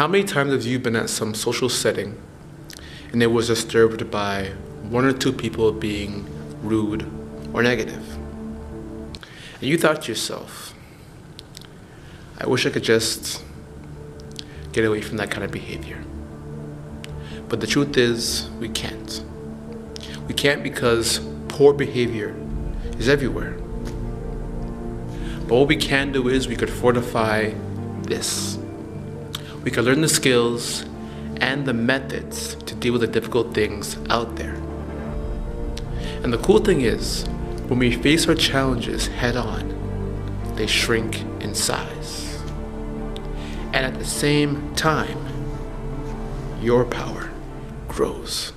How many times have you been at some social setting and it was disturbed by one or two people being rude or negative? And you thought to yourself, I wish I could just get away from that kind of behavior. But the truth is, we can't. We can't because poor behavior is everywhere. But what we can do is we could fortify this. We can learn the skills and the methods to deal with the difficult things out there. And the cool thing is, when we face our challenges head on, they shrink in size. And at the same time, your power grows.